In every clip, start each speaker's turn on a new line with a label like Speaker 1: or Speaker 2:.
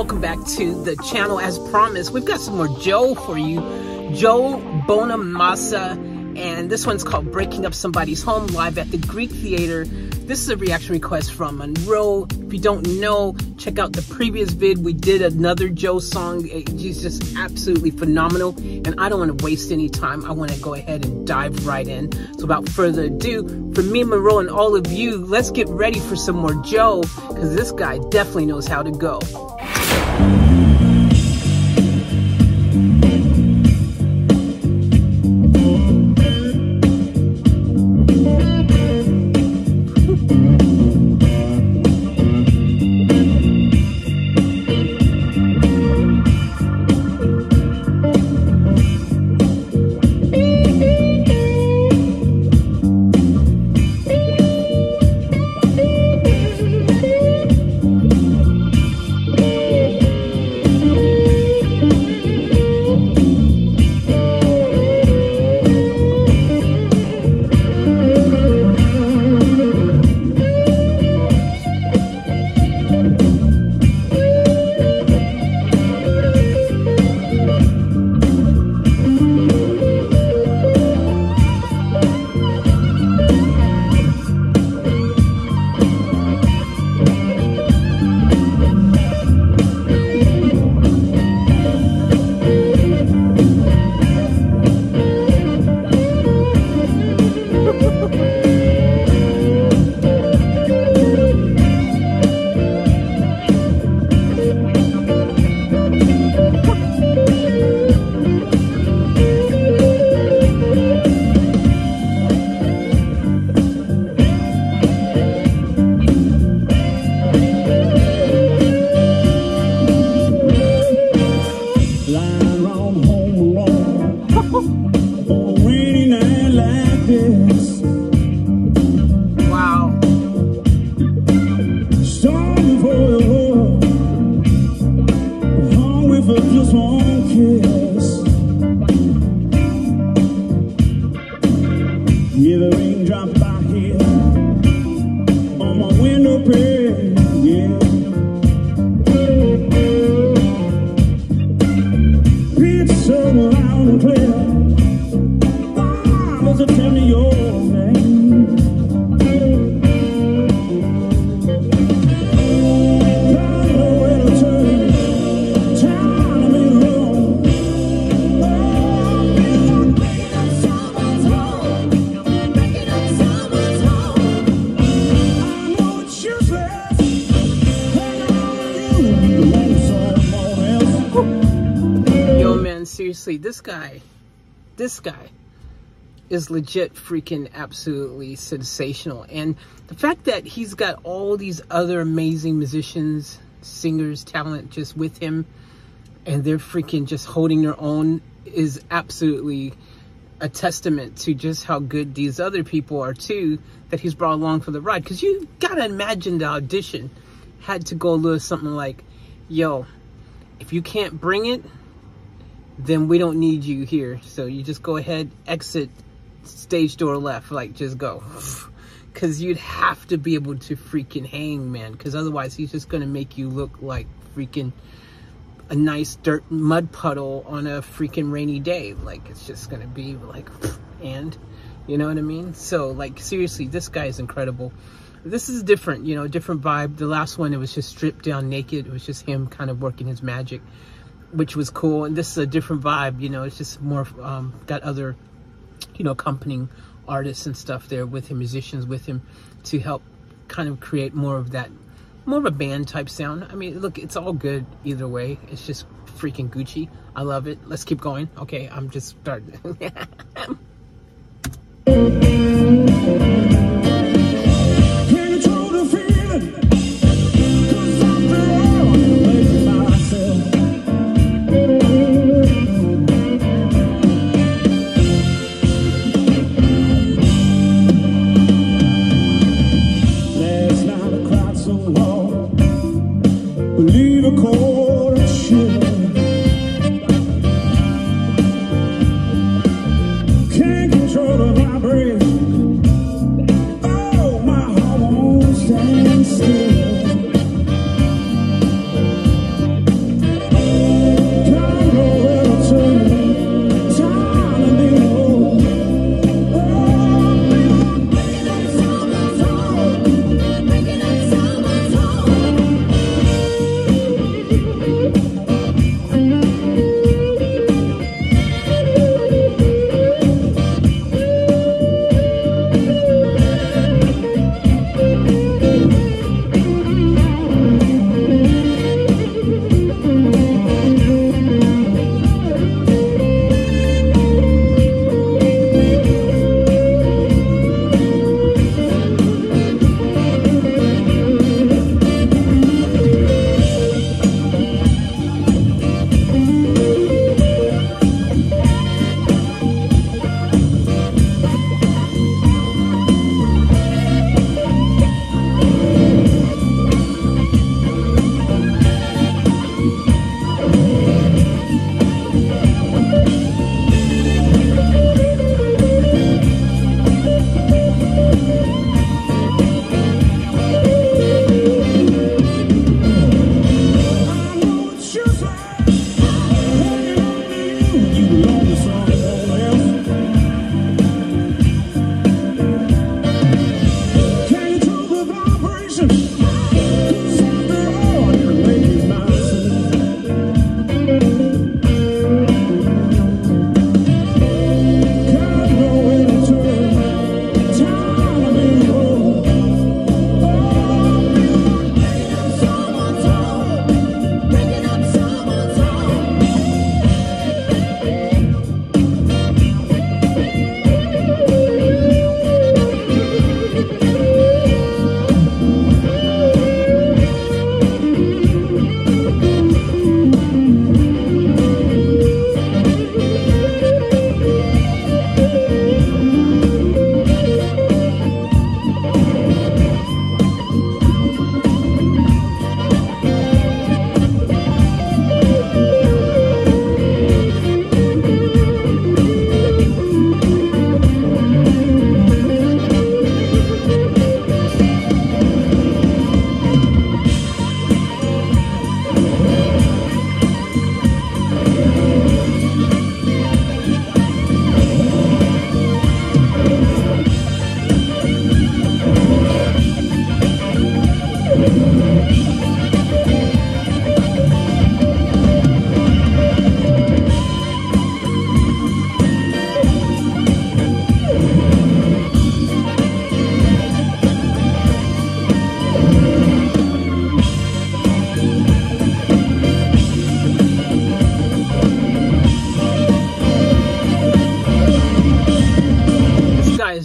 Speaker 1: welcome back to the channel. As promised, we've got some more Joe for you. Joe Bonamassa, and this one's called Breaking Up Somebody's Home live at the Greek Theater. This is a reaction request from Monroe. If you don't know, check out the previous vid. We did another Joe song. He's just absolutely phenomenal, and I don't want to waste any time. I want to go ahead and dive right in. So without further ado, for me, Monroe, and all of you, let's get ready for some more Joe, because this guy definitely knows how to go. turn around and clear. Seriously, this guy, this guy is legit freaking absolutely sensational. And the fact that he's got all these other amazing musicians, singers, talent just with him, and they're freaking just holding their own is absolutely a testament to just how good these other people are too that he's brought along for the ride. Because you gotta imagine the audition had to go a little something like, yo, if you can't bring it, then we don't need you here. So you just go ahead, exit stage door left, like just go. Cause you'd have to be able to freaking hang, man. Cause otherwise he's just gonna make you look like freaking a nice dirt mud puddle on a freaking rainy day. Like it's just gonna be like, and you know what I mean? So like seriously, this guy is incredible. This is different, you know, different vibe. The last one, it was just stripped down naked. It was just him kind of working his magic which was cool. And this is a different vibe, you know, it's just more, um, got other, you know, accompanying artists and stuff there with him, musicians with him to help kind of create more of that, more of a band type sound. I mean, look, it's all good either way. It's just freaking Gucci. I love it. Let's keep going. Okay, I'm just starting.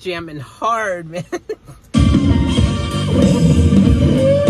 Speaker 1: jamming hard, man.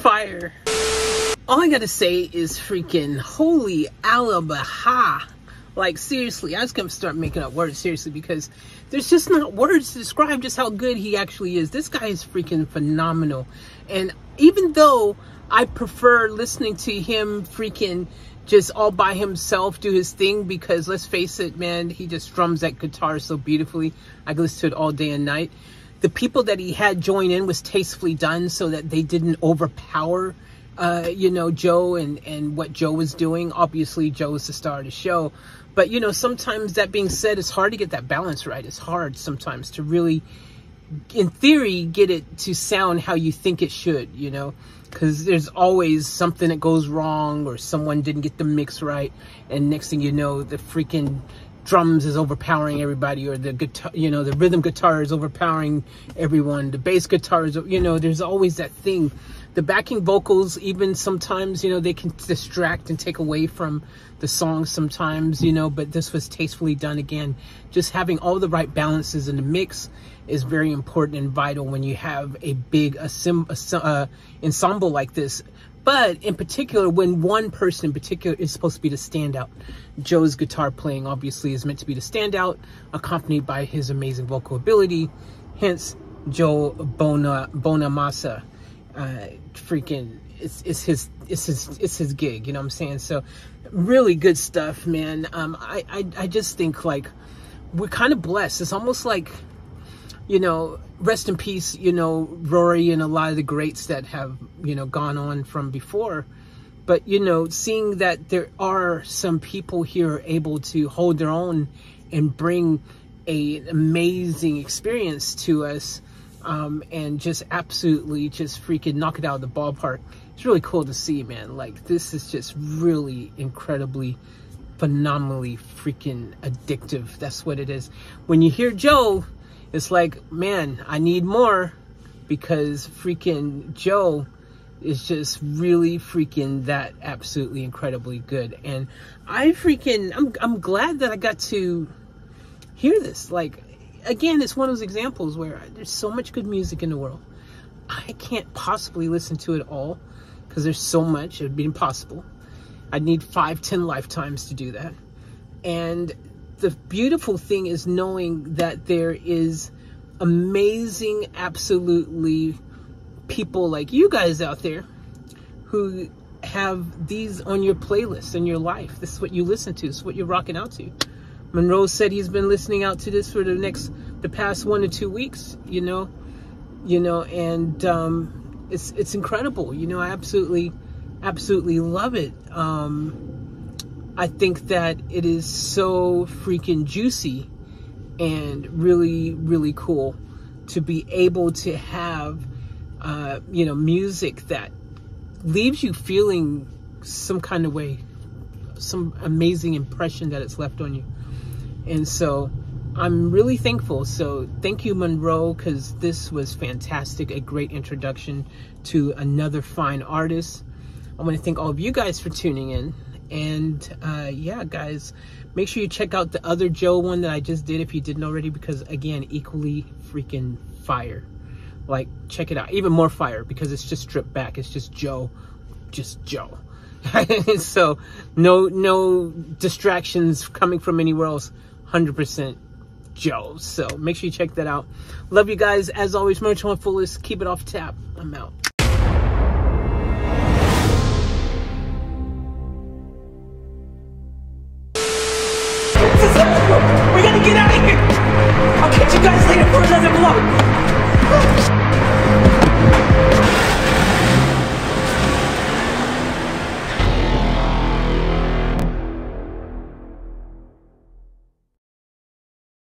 Speaker 1: Fire. All I gotta say is freaking holy alabaha. Like seriously, I was gonna start making up words seriously because there's just not words to describe just how good he actually is. This guy is freaking phenomenal. And even though I prefer listening to him freaking just all by himself do his thing because let's face it, man, he just strums that guitar so beautifully. I could listen to it all day and night. The people that he had join in was tastefully done so that they didn't overpower uh, you know, Joe and, and what Joe was doing. Obviously, Joe is the star of the show. But, you know, sometimes that being said, it's hard to get that balance right. It's hard sometimes to really, in theory, get it to sound how you think it should, you know, because there's always something that goes wrong or someone didn't get the mix right. And next thing you know, the freaking drums is overpowering everybody or the guitar you know the rhythm guitar is overpowering everyone the bass guitar is you know there's always that thing the backing vocals even sometimes you know they can distract and take away from the song sometimes you know but this was tastefully done again. Just having all the right balances in the mix is very important and vital when you have a big uh, ensemble like this. But in particular, when one person in particular is supposed to be the standout, Joe's guitar playing obviously is meant to be the standout, accompanied by his amazing vocal ability. Hence, Joe Bona Bona Bonamassa, uh, freaking, it's, it's his it's his it's his gig. You know what I'm saying? So, really good stuff, man. Um, I I, I just think like we're kind of blessed. It's almost like you know, rest in peace, you know, Rory and a lot of the greats that have, you know, gone on from before. But, you know, seeing that there are some people here able to hold their own and bring a amazing experience to us um, and just absolutely just freaking knock it out of the ballpark. It's really cool to see, man. Like, this is just really incredibly phenomenally freaking addictive. That's what it is. When you hear Joe, it's like, man, I need more because freaking Joe is just really freaking that absolutely incredibly good. And I freaking, I'm, I'm glad that I got to hear this. Like, again, it's one of those examples where there's so much good music in the world. I can't possibly listen to it all because there's so much. It would be impossible. I'd need five, ten lifetimes to do that. And the beautiful thing is knowing that there is amazing, absolutely people like you guys out there who have these on your playlist in your life. This is what you listen to. This is what you're rocking out to. Monroe said he's been listening out to this for the next, the past one to two weeks, you know, you know, and um, it's, it's incredible. You know, I absolutely absolutely love it. Um, I think that it is so freaking juicy and really, really cool to be able to have, uh, you know, music that leaves you feeling some kind of way, some amazing impression that it's left on you. And so I'm really thankful. So thank you, Monroe, because this was fantastic. A great introduction to another fine artist. I want to thank all of you guys for tuning in. And uh, yeah, guys, make sure you check out the other Joe one that I just did if you didn't already, because again, equally freaking fire. Like, check it out. Even more fire because it's just stripped back. It's just Joe, just Joe. so no no distractions coming from anywhere else. 100% Joe. So make sure you check that out. Love you guys. As always, merch on fullest. Keep it off tap. I'm out.
Speaker 2: We gotta get out of here! I'll catch you guys later for another vlog.